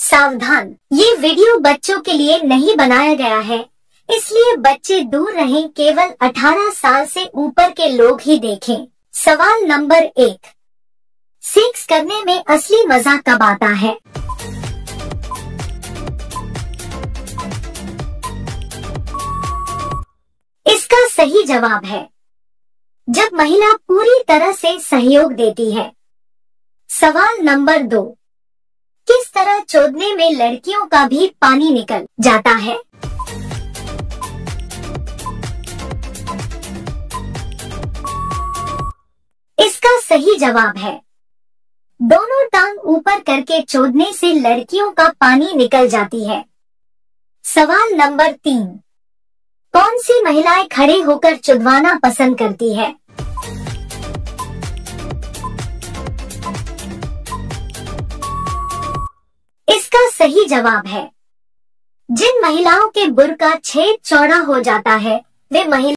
सावधान। ये वीडियो बच्चों के लिए नहीं बनाया गया है। इसलिए बच्चे दूर रहें, केवल 18 साल से ऊपर के लोग ही देखें। सवाल नंबर एक। सेक्स करने में असली मज़ा कब आता है? इसका सही जवाब है, जब महिला पूरी तरह से सहयोग देती है। सवाल नंबर दो। तरह चोदने में लड़कियों का भी पानी निकल जाता है। इसका सही जवाब है। दोनों टांग ऊपर करके चोदने से लड़कियों का पानी निकल जाती है। सवाल नंबर तीन। कौन सी महिलाएँ खड़े होकर चुदवाना पसंद करती है? सही जवाब है। जिन महिलाओं के बुर का छेद चौड़ा हो जाता है, वे महिला